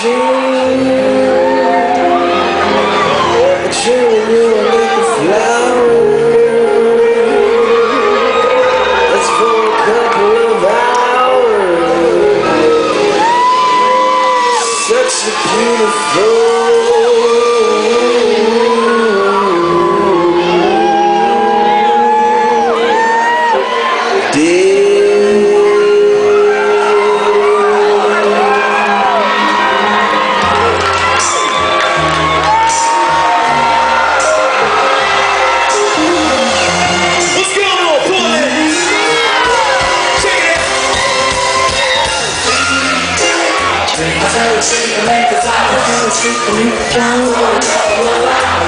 dream. A like flower. A couple of hours. Such a beautiful day. Thank